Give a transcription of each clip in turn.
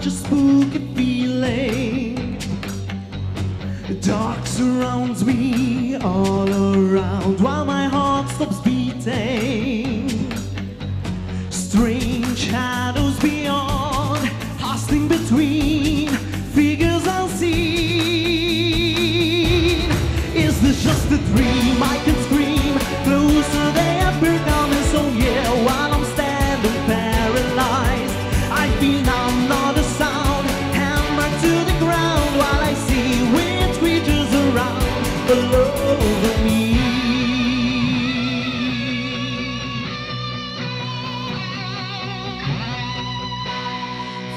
such a spooky feeling. Dark surrounds me all around while my heart stops beating. Strange shadows beyond, hustling between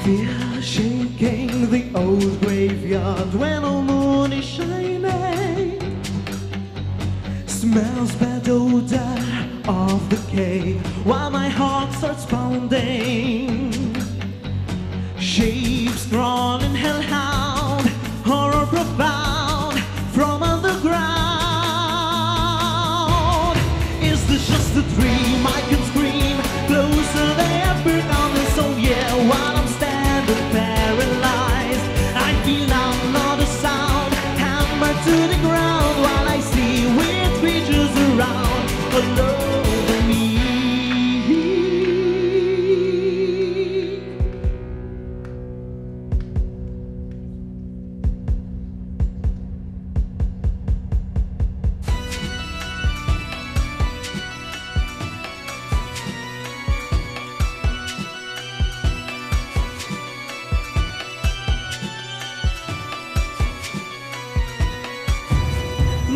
Fear shaking the old graveyard when the moon is shining. Smells bad odor of decay while my heart starts pounding. Shapes drawn in hellhound,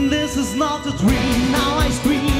This is not a dream, now I scream